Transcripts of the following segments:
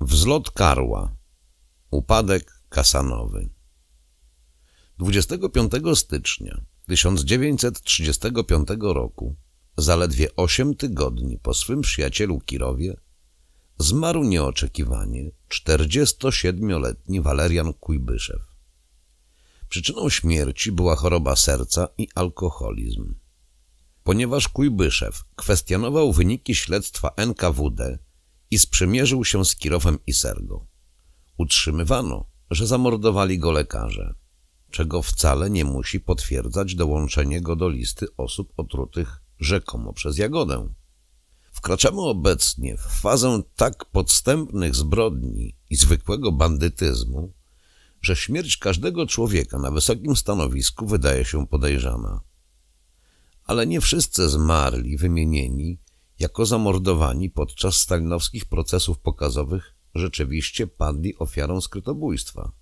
Wzlot Karła. Upadek kasanowy. 25 stycznia 1935 roku, zaledwie 8 tygodni po swym przyjacielu Kirowie, zmarł nieoczekiwanie 47-letni Walerian Kujbyszew. Przyczyną śmierci była choroba serca i alkoholizm. Ponieważ Kujbyszew kwestionował wyniki śledztwa NKWD i sprzymierzył się z Kirowem i Sergo. Utrzymywano, że zamordowali go lekarze, czego wcale nie musi potwierdzać dołączenie go do listy osób otrutych rzekomo przez Jagodę. Wkraczamy obecnie w fazę tak podstępnych zbrodni i zwykłego bandytyzmu, że śmierć każdego człowieka na wysokim stanowisku wydaje się podejrzana. Ale nie wszyscy zmarli wymienieni jako zamordowani podczas stalinowskich procesów pokazowych rzeczywiście padli ofiarą skrytobójstwa.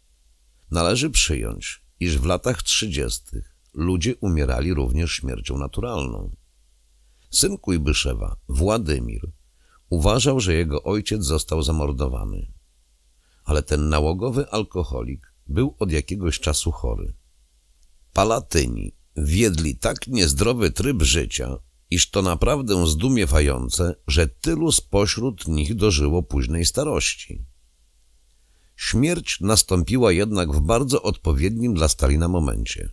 Należy przyjąć, iż w latach trzydziestych ludzie umierali również śmiercią naturalną. Syn Kujbyszewa, Władymir, uważał, że jego ojciec został zamordowany. Ale ten nałogowy alkoholik był od jakiegoś czasu chory. Palatyni wiedli tak niezdrowy tryb życia, iż to naprawdę zdumiewające, że tylu spośród nich dożyło późnej starości. Śmierć nastąpiła jednak w bardzo odpowiednim dla Stalina momencie.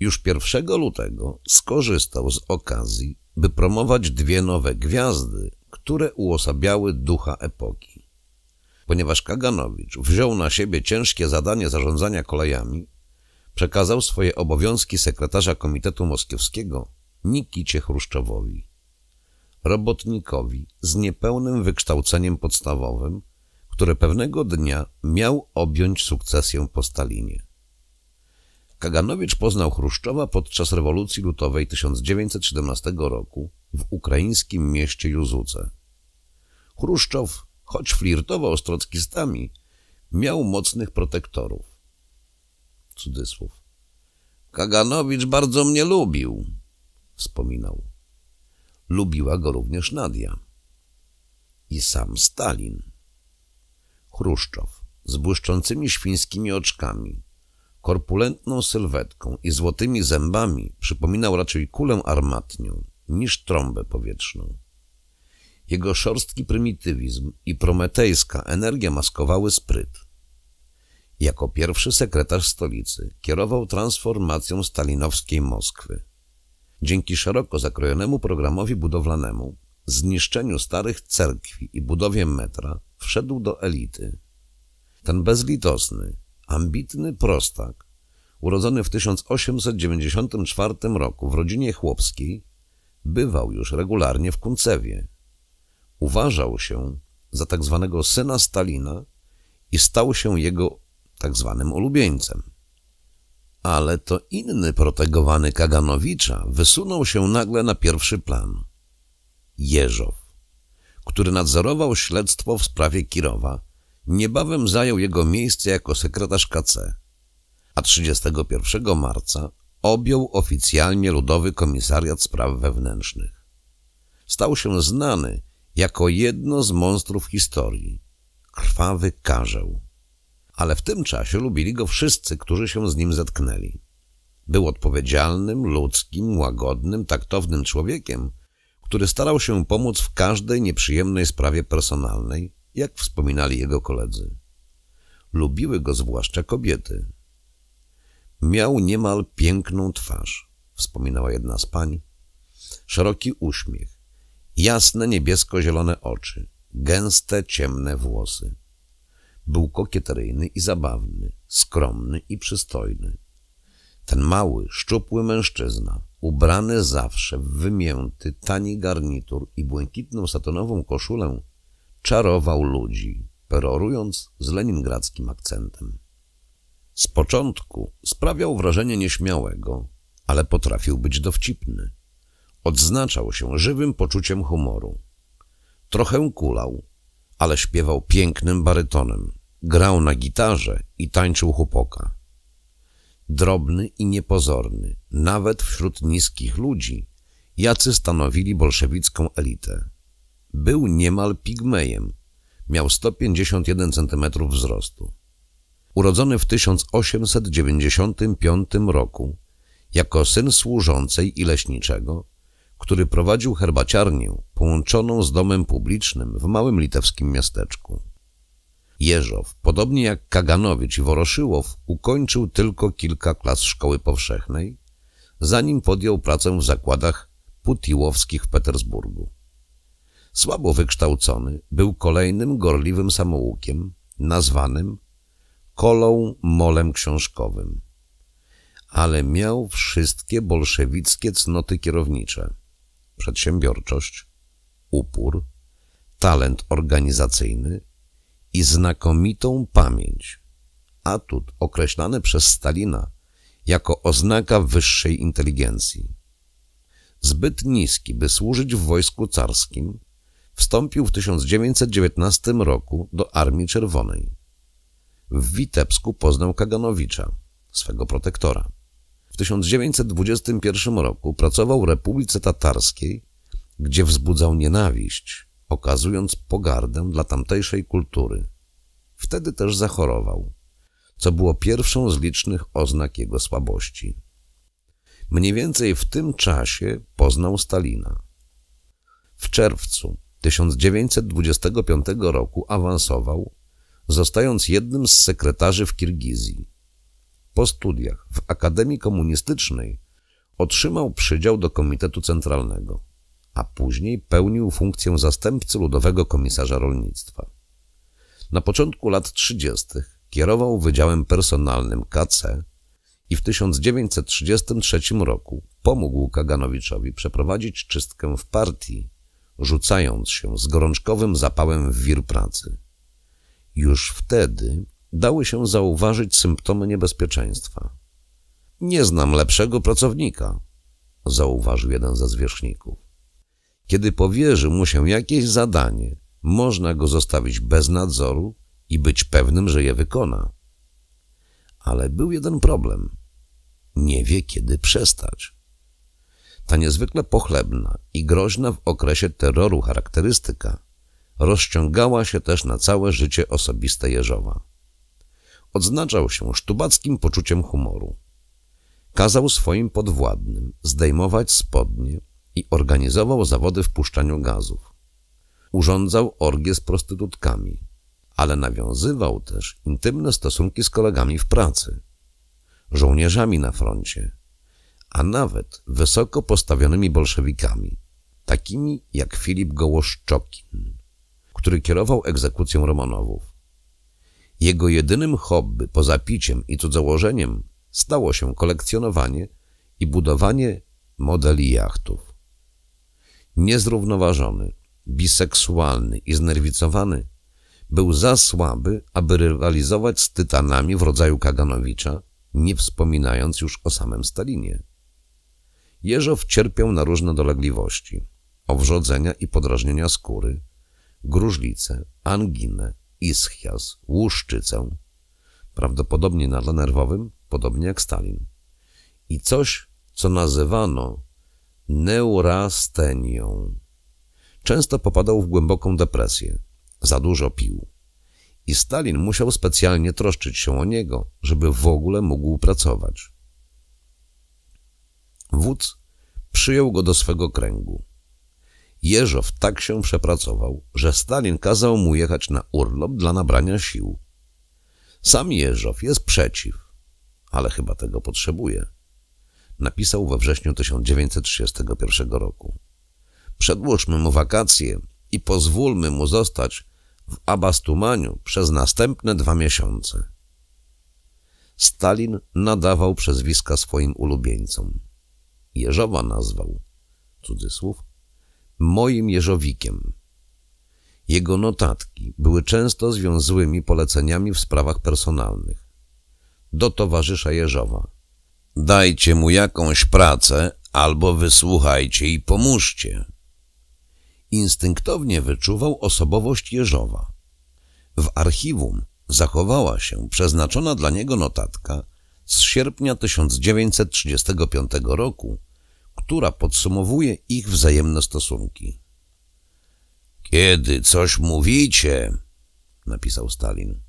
Już 1 lutego skorzystał z okazji, by promować dwie nowe gwiazdy, które uosabiały ducha epoki. Ponieważ Kaganowicz wziął na siebie ciężkie zadanie zarządzania kolejami, przekazał swoje obowiązki sekretarza Komitetu Moskiewskiego Nikicie Chruszczowowi. Robotnikowi z niepełnym wykształceniem podstawowym, które pewnego dnia miał objąć sukcesję po Stalinie. Kaganowicz poznał Chruszczowa podczas rewolucji lutowej 1917 roku w ukraińskim mieście Juzuce. Chruszczow, choć flirtował z trockistami, miał mocnych protektorów. Cudzysłów. Kaganowicz bardzo mnie lubił, wspominał. Lubiła go również Nadia. I sam Stalin. Chruszczow z błyszczącymi świńskimi oczkami, korpulentną sylwetką i złotymi zębami przypominał raczej kulę armatnią niż trąbę powietrzną. Jego szorstki prymitywizm i prometejska energia maskowały spryt. Jako pierwszy sekretarz stolicy kierował transformacją stalinowskiej Moskwy. Dzięki szeroko zakrojonemu programowi budowlanemu, zniszczeniu starych cerkwi i budowie metra wszedł do elity. Ten bezlitosny, ambitny prostak, urodzony w 1894 roku w rodzinie chłopskiej, bywał już regularnie w Kuncewie. Uważał się za tak zwanego syna Stalina i stał się jego tak zwanym ulubieńcem. Ale to inny protegowany Kaganowicza wysunął się nagle na pierwszy plan. Jeżow, który nadzorował śledztwo w sprawie Kirowa, niebawem zajął jego miejsce jako sekretarz KC, a 31 marca objął oficjalnie Ludowy Komisariat Spraw Wewnętrznych. Stał się znany jako jedno z monstrów historii, krwawy karzeł ale w tym czasie lubili go wszyscy, którzy się z nim zetknęli. Był odpowiedzialnym, ludzkim, łagodnym, taktownym człowiekiem, który starał się pomóc w każdej nieprzyjemnej sprawie personalnej, jak wspominali jego koledzy. Lubiły go zwłaszcza kobiety. Miał niemal piękną twarz, wspominała jedna z pań, szeroki uśmiech, jasne niebiesko-zielone oczy, gęste, ciemne włosy. Był kokieteryjny i zabawny, skromny i przystojny. Ten mały, szczupły mężczyzna, ubrany zawsze w wymięty, tani garnitur i błękitną satonową koszulę, czarował ludzi, perorując z leningradzkim akcentem. Z początku sprawiał wrażenie nieśmiałego, ale potrafił być dowcipny. Odznaczał się żywym poczuciem humoru. Trochę kulał, ale śpiewał pięknym barytonem. Grał na gitarze i tańczył chłopoka. Drobny i niepozorny, nawet wśród niskich ludzi, jacy stanowili bolszewicką elitę. Był niemal pigmejem, Miał 151 cm wzrostu. Urodzony w 1895 roku jako syn służącej i leśniczego, który prowadził herbaciarnię połączoną z domem publicznym w małym litewskim miasteczku. Jeżow, podobnie jak Kaganowicz i Woroszyłow, ukończył tylko kilka klas szkoły powszechnej, zanim podjął pracę w zakładach putiłowskich w Petersburgu. Słabo wykształcony, był kolejnym gorliwym samoukiem, nazwanym kolą molem książkowym. Ale miał wszystkie bolszewickie cnoty kierownicze. Przedsiębiorczość, upór, talent organizacyjny i znakomitą pamięć. Atut określany przez Stalina jako oznaka wyższej inteligencji. Zbyt niski, by służyć w wojsku carskim, wstąpił w 1919 roku do Armii Czerwonej. W Witebsku poznał Kaganowicza, swego protektora. W 1921 roku pracował w Republice Tatarskiej, gdzie wzbudzał nienawiść, okazując pogardę dla tamtejszej kultury. Wtedy też zachorował, co było pierwszą z licznych oznak jego słabości. Mniej więcej w tym czasie poznał Stalina. W czerwcu 1925 roku awansował, zostając jednym z sekretarzy w Kirgizji. Po studiach w Akademii Komunistycznej otrzymał przydział do Komitetu Centralnego, a później pełnił funkcję zastępcy Ludowego Komisarza Rolnictwa. Na początku lat 30. kierował Wydziałem Personalnym KC i w 1933 roku pomógł Kaganowiczowi przeprowadzić czystkę w partii, rzucając się z gorączkowym zapałem w wir pracy. Już wtedy dały się zauważyć symptomy niebezpieczeństwa. Nie znam lepszego pracownika, zauważył jeden ze zwierzchników. Kiedy powierzy mu się jakieś zadanie, można go zostawić bez nadzoru i być pewnym, że je wykona. Ale był jeden problem. Nie wie, kiedy przestać. Ta niezwykle pochlebna i groźna w okresie terroru charakterystyka rozciągała się też na całe życie osobiste Jeżowa. Odznaczał się sztubackim poczuciem humoru. Kazał swoim podwładnym zdejmować spodnie i organizował zawody w puszczaniu gazów. Urządzał orgie z prostytutkami, ale nawiązywał też intymne stosunki z kolegami w pracy, żołnierzami na froncie, a nawet wysoko postawionymi bolszewikami, takimi jak Filip Gołoszczokin, który kierował egzekucją Romanowów. Jego jedynym hobby poza piciem i cudzołożeniem stało się kolekcjonowanie i budowanie modeli jachtów. Niezrównoważony, biseksualny i znerwicowany, był za słaby, aby rywalizować z tytanami w rodzaju Kaganowicza, nie wspominając już o samym Stalinie. Jeżow cierpiał na różne dolegliwości, owrzodzenia i podrażnienia skóry, gruźlicę, anginę, ischias, łuszczycę, prawdopodobnie na tle nerwowym, podobnie jak Stalin, i coś, co nazywano neurastenią. Często popadał w głęboką depresję, za dużo pił. I Stalin musiał specjalnie troszczyć się o niego, żeby w ogóle mógł pracować. Wódz przyjął go do swego kręgu. Jeżow tak się przepracował, że Stalin kazał mu jechać na urlop dla nabrania sił. Sam Jeżow jest przeciw, ale chyba tego potrzebuje. Napisał we wrześniu 1931 roku. Przedłużmy mu wakacje i pozwólmy mu zostać w Abastumaniu przez następne dwa miesiące. Stalin nadawał przezwiska swoim ulubieńcom. Jeżowa nazwał, cudzysłów, moim Jeżowikiem. Jego notatki były często związłymi poleceniami w sprawach personalnych. Do towarzysza Jeżowa. Dajcie mu jakąś pracę albo wysłuchajcie i pomóżcie. Instynktownie wyczuwał osobowość Jeżowa. W archiwum zachowała się przeznaczona dla niego notatka z sierpnia 1935 roku, która podsumowuje ich wzajemne stosunki. Kiedy coś mówicie, napisał Stalin.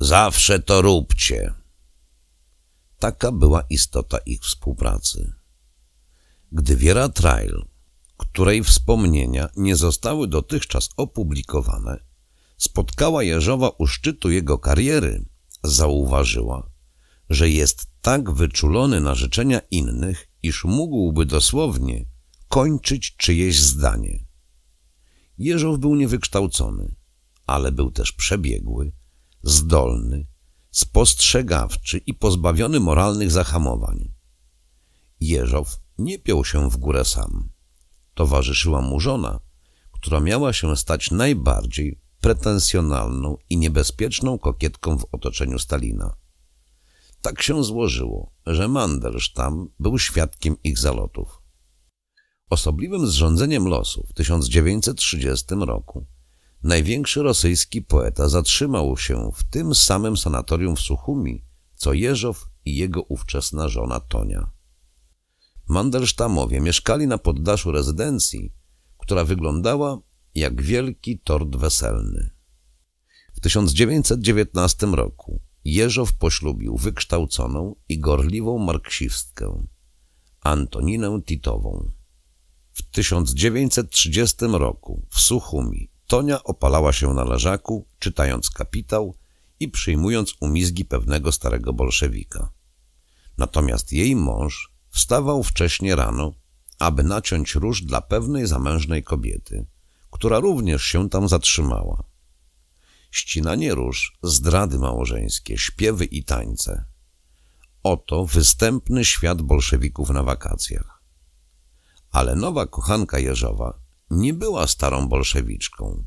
Zawsze to róbcie. Taka była istota ich współpracy. Gdy Wiera Trail, której wspomnienia nie zostały dotychczas opublikowane, spotkała Jerzowa u szczytu jego kariery, zauważyła, że jest tak wyczulony na życzenia innych, iż mógłby dosłownie kończyć czyjeś zdanie. Jeżow był niewykształcony, ale był też przebiegły, zdolny, spostrzegawczy i pozbawiony moralnych zahamowań. Jeżow nie piął się w górę sam. Towarzyszyła mu żona, która miała się stać najbardziej pretensjonalną i niebezpieczną kokietką w otoczeniu Stalina. Tak się złożyło, że Mandelstam był świadkiem ich zalotów. Osobliwym zrządzeniem losu w 1930 roku największy rosyjski poeta zatrzymał się w tym samym sanatorium w Suchumi, co Jeżow i jego ówczesna żona Tonia. Mandelsztamowie mieszkali na poddaszu rezydencji, która wyglądała jak wielki tort weselny. W 1919 roku Jeżow poślubił wykształconą i gorliwą marksistkę Antoninę Titową. W 1930 roku w Suchumi Tonia opalała się na leżaku, czytając kapitał i przyjmując umizgi pewnego starego bolszewika. Natomiast jej mąż wstawał wcześnie rano, aby naciąć róż dla pewnej zamężnej kobiety, która również się tam zatrzymała. Ścinanie róż, zdrady małżeńskie, śpiewy i tańce. Oto występny świat bolszewików na wakacjach. Ale nowa kochanka Jeżowa nie była starą bolszewiczką,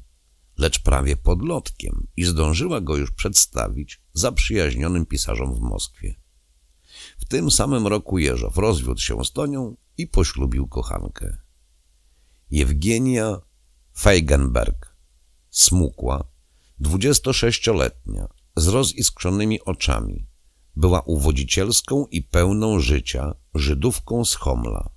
lecz prawie podlotkiem i zdążyła go już przedstawić zaprzyjaźnionym pisarzom w Moskwie. W tym samym roku Jeżow rozwiódł się z Tonią i poślubił kochankę. Jewgenia Feigenberg, smukła, 26-letnia, z roziskrzonymi oczami, była uwodzicielską i pełną życia Żydówką z Homla.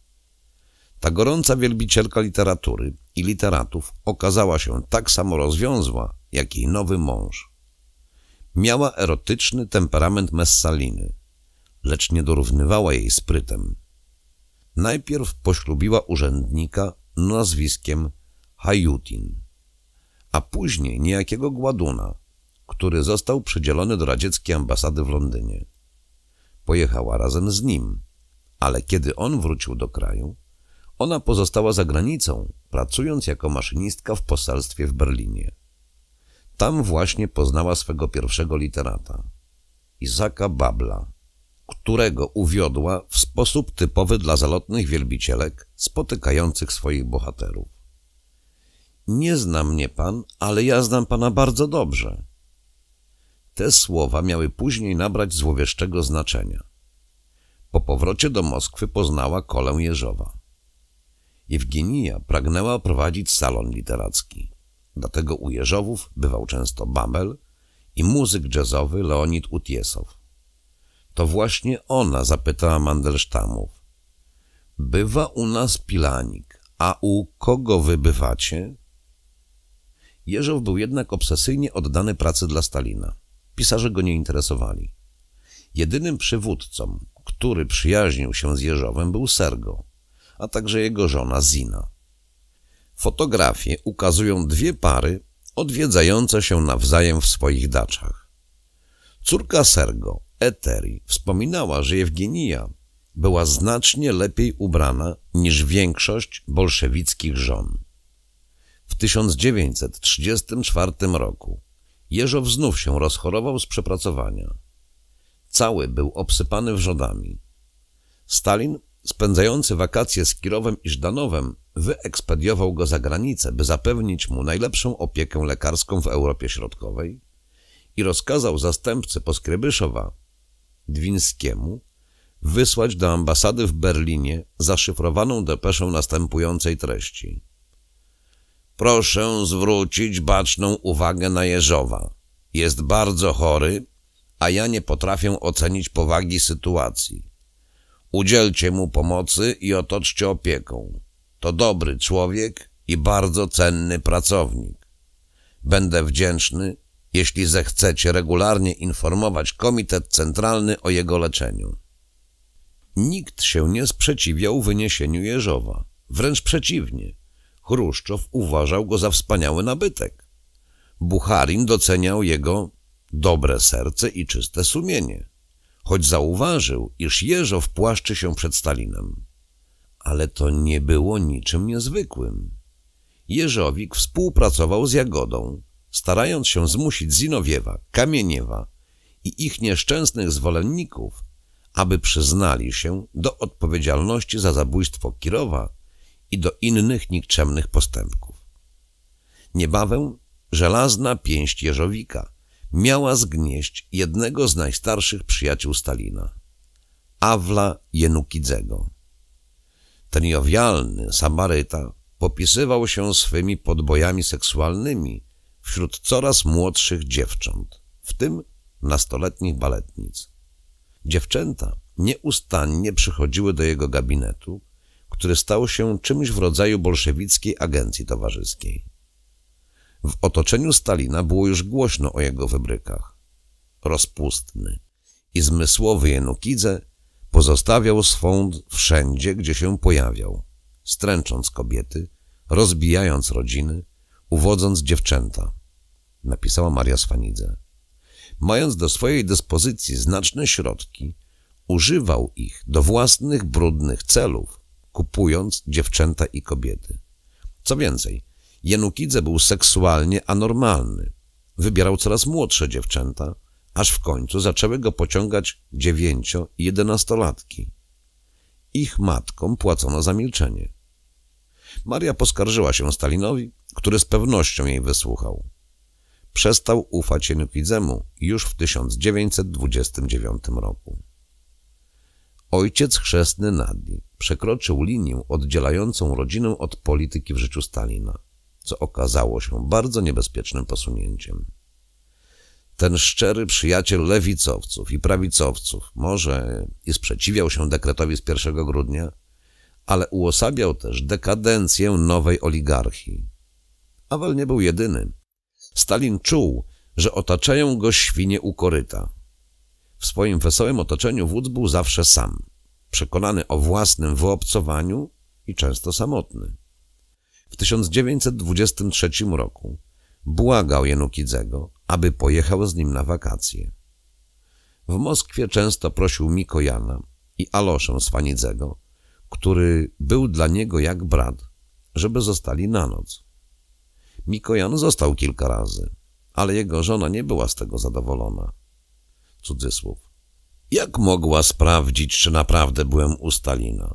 Ta gorąca wielbicielka literatury i literatów okazała się tak samo rozwiązła, jak jej nowy mąż. Miała erotyczny temperament Messaliny, lecz nie dorównywała jej sprytem. Najpierw poślubiła urzędnika nazwiskiem Hajutin, a później niejakiego Gładuna, który został przydzielony do radzieckiej ambasady w Londynie. Pojechała razem z nim, ale kiedy on wrócił do kraju, ona pozostała za granicą, pracując jako maszynistka w poselstwie w Berlinie. Tam właśnie poznała swego pierwszego literata, Izaka Babla, którego uwiodła w sposób typowy dla zalotnych wielbicielek spotykających swoich bohaterów. Nie zna mnie pan, ale ja znam pana bardzo dobrze. Te słowa miały później nabrać złowieszczego znaczenia. Po powrocie do Moskwy poznała kolę Jeżowa. Jewgenia pragnęła prowadzić salon literacki. Dlatego u Jeżowów bywał często Babel i muzyk jazzowy Leonid Utiesow. To właśnie ona zapytała Mandelsztamów. Bywa u nas pilanik, a u kogo wy bywacie? Jeżow był jednak obsesyjnie oddany pracy dla Stalina. Pisarze go nie interesowali. Jedynym przywódcą, który przyjaźnił się z Jeżowem był Sergo, a także jego żona Zina. Fotografie ukazują dwie pary odwiedzające się nawzajem w swoich daczach. Córka Sergo, Eteri, wspominała, że Jewgenia była znacznie lepiej ubrana niż większość bolszewickich żon. W 1934 roku Jeżow znów się rozchorował z przepracowania. Cały był obsypany wrzodami. Stalin spędzający wakacje z Kirowem i Żdanowem, wyekspediował go za granicę, by zapewnić mu najlepszą opiekę lekarską w Europie Środkowej i rozkazał zastępcy Poskrybyszowa, Dwińskiemu, wysłać do ambasady w Berlinie zaszyfrowaną depeszę następującej treści. Proszę zwrócić baczną uwagę na Jeżowa. Jest bardzo chory, a ja nie potrafię ocenić powagi sytuacji. Udzielcie mu pomocy i otoczcie opieką. To dobry człowiek i bardzo cenny pracownik. Będę wdzięczny, jeśli zechcecie regularnie informować Komitet Centralny o jego leczeniu. Nikt się nie sprzeciwiał wyniesieniu Jeżowa. Wręcz przeciwnie. Chruszczow uważał go za wspaniały nabytek. Bucharin doceniał jego dobre serce i czyste sumienie, choć zauważył, iż Jeżow płaszczy się przed Stalinem. Ale to nie było niczym niezwykłym. Jeżowik współpracował z Jagodą, starając się zmusić Zinowiewa, Kamieniewa i ich nieszczęsnych zwolenników, aby przyznali się do odpowiedzialności za zabójstwo Kirowa i do innych nikczemnych postępków. Niebawem żelazna pięść Jeżowika miała zgnieść jednego z najstarszych przyjaciół Stalina, Awla Jenukidzego. Ten jowialny Samaryta popisywał się swymi podbojami seksualnymi wśród coraz młodszych dziewcząt, w tym nastoletnich baletnic. Dziewczęta nieustannie przychodziły do jego gabinetu, który stał się czymś w rodzaju bolszewickiej agencji towarzyskiej. W otoczeniu Stalina było już głośno o jego wybrykach. Rozpustny i zmysłowy Jenukidze pozostawiał swąd wszędzie, gdzie się pojawiał, stręcząc kobiety, rozbijając rodziny, uwodząc dziewczęta, napisała Maria Sfanidze. Mając do swojej dyspozycji znaczne środki, używał ich do własnych brudnych celów, kupując dziewczęta i kobiety. Co więcej, Jenukidze był seksualnie anormalny. Wybierał coraz młodsze dziewczęta, aż w końcu zaczęły go pociągać dziewięcio- i jedenastolatki. Ich matkom płacono za milczenie. Maria poskarżyła się Stalinowi, który z pewnością jej wysłuchał. Przestał ufać Jenukidzemu już w 1929 roku. Ojciec chrzestny Nadi przekroczył linię oddzielającą rodzinę od polityki w życiu Stalina, co okazało się bardzo niebezpiecznym posunięciem. Ten szczery przyjaciel lewicowców i prawicowców może i sprzeciwiał się dekretowi z 1 grudnia, ale uosabiał też dekadencję nowej oligarchii. Awel nie był jedyny. Stalin czuł, że otaczają go świnie u koryta. W swoim wesołym otoczeniu wódz był zawsze sam, przekonany o własnym wyobcowaniu i często samotny. W 1923 roku błagał Jenukidzego, aby pojechał z nim na wakacje. W Moskwie często prosił Mikojana i Aloszę Swanidzego, który był dla niego jak brat, żeby zostali na noc. Mikojan został kilka razy, ale jego żona nie była z tego zadowolona. Cudzysłów. Jak mogła sprawdzić, czy naprawdę byłem u Stalina?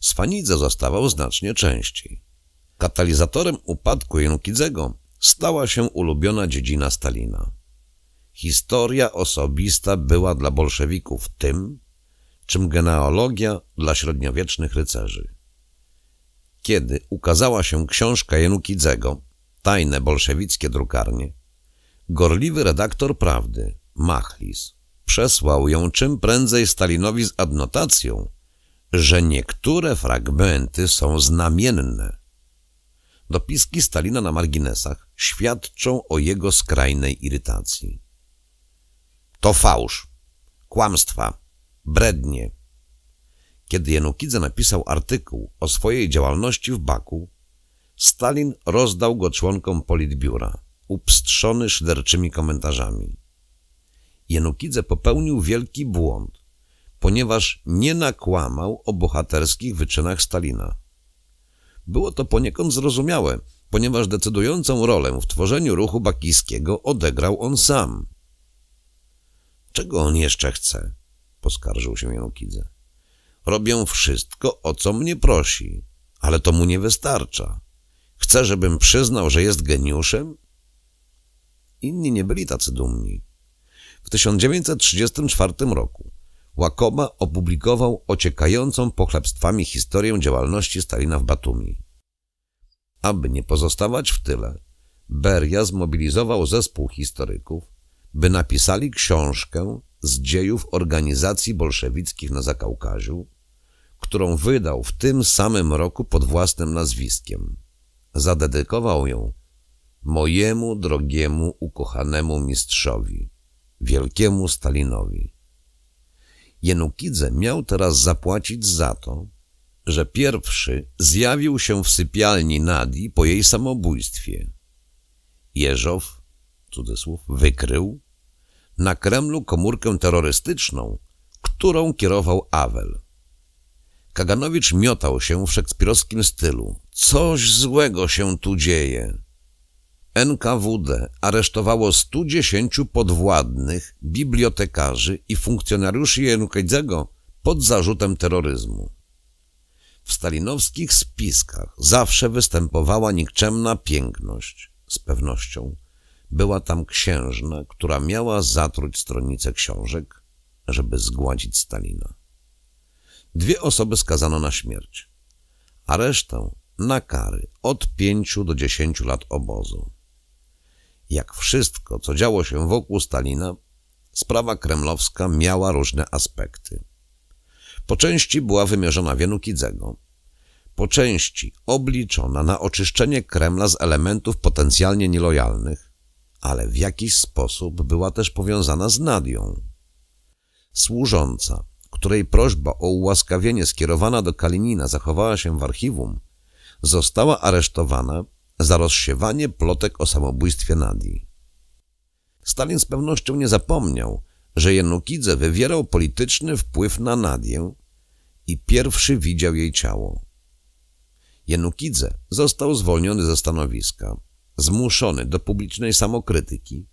Sfanidze zostawał znacznie częściej. Katalizatorem upadku Jenukidzego stała się ulubiona dziedzina Stalina. Historia osobista była dla bolszewików tym, czym genealogia dla średniowiecznych rycerzy. Kiedy ukazała się książka Jenukidzego, Tajne bolszewickie drukarnie, gorliwy redaktor Prawdy, Machlis, przesłał ją czym prędzej Stalinowi z adnotacją, że niektóre fragmenty są znamienne. Dopiski Stalina na marginesach świadczą o jego skrajnej irytacji. To fałsz, kłamstwa, brednie. Kiedy Janukidze napisał artykuł o swojej działalności w Baku, Stalin rozdał go członkom politbiura, upstrzony szyderczymi komentarzami. Janukidze popełnił wielki błąd, ponieważ nie nakłamał o bohaterskich wyczynach Stalina. Było to poniekąd zrozumiałe, ponieważ decydującą rolę w tworzeniu ruchu bakijskiego odegrał on sam. Czego on jeszcze chce? poskarżył się Janukidze. Robię wszystko, o co mnie prosi, ale to mu nie wystarcza. Chce, żebym przyznał, że jest geniuszem? Inni nie byli tacy dumni. W 1934 roku Łakoba opublikował ociekającą pochlebstwami historię działalności Stalina w Batumi. Aby nie pozostawać w tyle, Beria zmobilizował zespół historyków, by napisali książkę z dziejów organizacji bolszewickich na Zakaukaziu, którą wydał w tym samym roku pod własnym nazwiskiem. Zadedykował ją mojemu drogiemu, ukochanemu mistrzowi, wielkiemu Stalinowi. Jenukidze miał teraz zapłacić za to, że pierwszy zjawił się w sypialni Nadii po jej samobójstwie. Jeżow, cudzysłów, wykrył na Kremlu komórkę terrorystyczną, którą kierował Awel. Kaganowicz miotał się w szekspirowskim stylu. Coś złego się tu dzieje. NKWD aresztowało 110 podwładnych, bibliotekarzy i funkcjonariuszy Janukidzego pod zarzutem terroryzmu. W stalinowskich spiskach zawsze występowała nikczemna piękność. Z pewnością była tam księżna, która miała zatruć stronnicę książek, żeby zgładzić Stalina. Dwie osoby skazano na śmierć, a resztę na kary od pięciu do dziesięciu lat obozu. Jak wszystko, co działo się wokół Stalina, sprawa kremlowska miała różne aspekty. Po części była wymierzona w Janukidzego, po części obliczona na oczyszczenie Kremla z elementów potencjalnie nielojalnych, ale w jakiś sposób była też powiązana z Nadią. Służąca, której prośba o ułaskawienie skierowana do Kalinina zachowała się w archiwum, została aresztowana za rozsiewanie plotek o samobójstwie Nadii. Stalin z pewnością nie zapomniał, że Jenukidze wywierał polityczny wpływ na Nadię i pierwszy widział jej ciało. Jenukidze został zwolniony ze stanowiska, zmuszony do publicznej samokrytyki,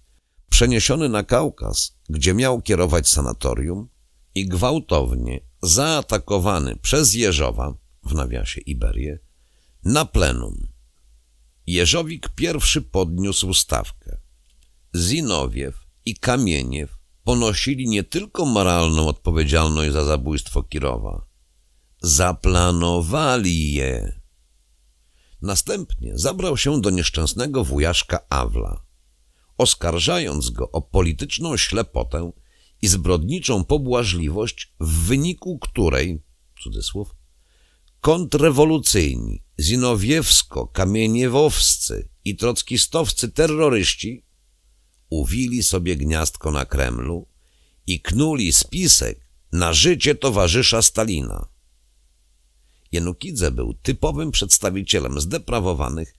przeniesiony na Kaukaz, gdzie miał kierować sanatorium i gwałtownie zaatakowany przez Jeżowa, w nawiasie Iberię, na plenum. Jeżowik pierwszy podniósł stawkę. Zinowiew i Kamieniew ponosili nie tylko moralną odpowiedzialność za zabójstwo Kirowa, zaplanowali je. Następnie zabrał się do nieszczęsnego wujaszka Awla, oskarżając go o polityczną ślepotę i zbrodniczą pobłażliwość, w wyniku której, cudzysłów, kontrrewolucyjni, zinowiewsko-kamieniewowscy i trockistowscy terroryści uwili sobie gniazdko na Kremlu i knuli spisek na życie towarzysza Stalina. Jenukidze był typowym przedstawicielem zdeprawowanych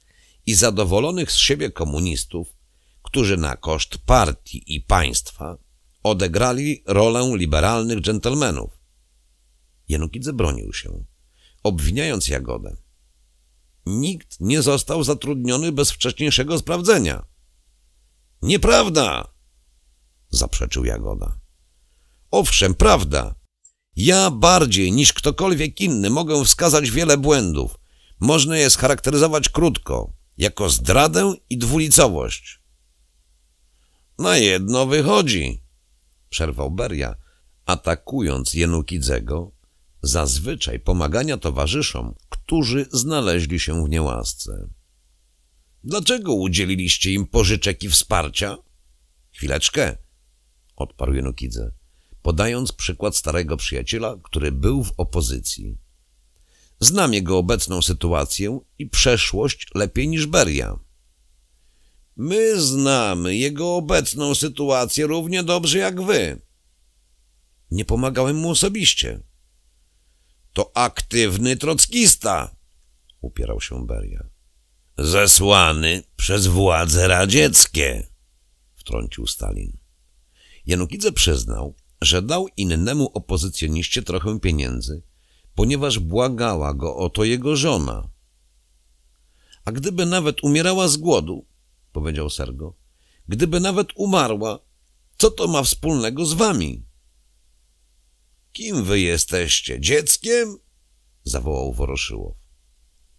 i zadowolonych z siebie komunistów, którzy na koszt partii i państwa odegrali rolę liberalnych dżentelmenów. Jenukidze bronił się, obwiniając Jagodę. Nikt nie został zatrudniony bez wcześniejszego sprawdzenia. Nieprawda! zaprzeczył Jagoda. Owszem, prawda. Ja bardziej niż ktokolwiek inny mogę wskazać wiele błędów. Można je scharakteryzować krótko, jako zdradę i dwulicowość. Na jedno wychodzi, przerwał Beria, atakując Jenukidzego, zazwyczaj pomagania towarzyszom, którzy znaleźli się w niełasce. Dlaczego udzieliliście im pożyczek i wsparcia? Chwileczkę, odparł Jenukidze podając przykład starego przyjaciela, który był w opozycji. Znam jego obecną sytuację i przeszłość lepiej niż Beria. My znamy jego obecną sytuację równie dobrze jak wy. Nie pomagałem mu osobiście. To aktywny trockista, upierał się Beria. Zesłany przez władze radzieckie, wtrącił Stalin. Janukidze przyznał, że dał innemu opozycjoniście trochę pieniędzy, ponieważ błagała go o to jego żona. A gdyby nawet umierała z głodu, powiedział Sergo, gdyby nawet umarła, co to ma wspólnego z wami? Kim wy jesteście? Dzieckiem? zawołał Woroszyłow.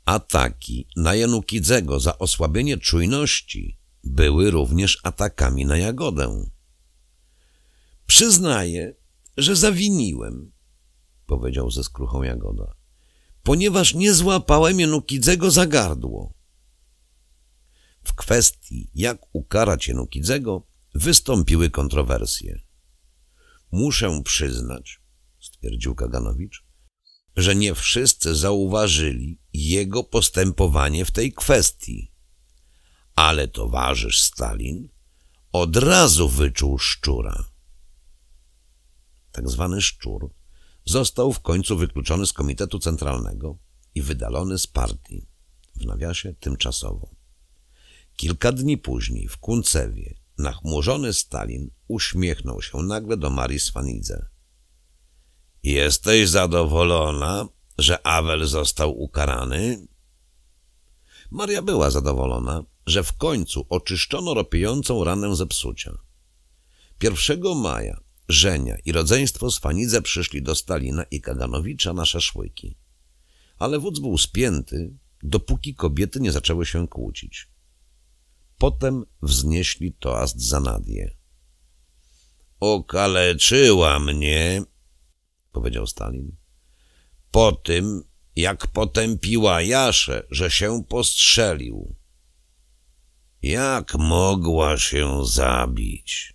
Ataki na Janukidzego za osłabienie czujności były również atakami na Jagodę. Przyznaję, że zawiniłem, powiedział ze skruchą Jagoda, ponieważ nie złapałem Jenukidzego za gardło. W kwestii, jak ukarać Jenukidzego, wystąpiły kontrowersje. Muszę przyznać, stwierdził Kaganowicz, że nie wszyscy zauważyli jego postępowanie w tej kwestii, Ale towarzysz Stalin od razu wyczuł szczura. Tak zwany szczur został w końcu wykluczony z Komitetu Centralnego i wydalony z partii, w nawiasie tymczasowo. Kilka dni później w Kuncewie nachmurzony Stalin uśmiechnął się nagle do Marii Swanidze. Jesteś zadowolona, że Awel został ukarany? Maria była zadowolona, że w końcu oczyszczono ropiejącą ranę zepsucia. 1 maja Żenia i rodzeństwo Swanidze przyszli do Stalina i Kaganowicza na szaszłyki. Ale wódz był spięty, dopóki kobiety nie zaczęły się kłócić. Potem wznieśli toast za Nadię. Okaleczyła mnie, powiedział Stalin. Po tym, jak potępiła Jaszę, że się postrzelił. Jak mogła się zabić?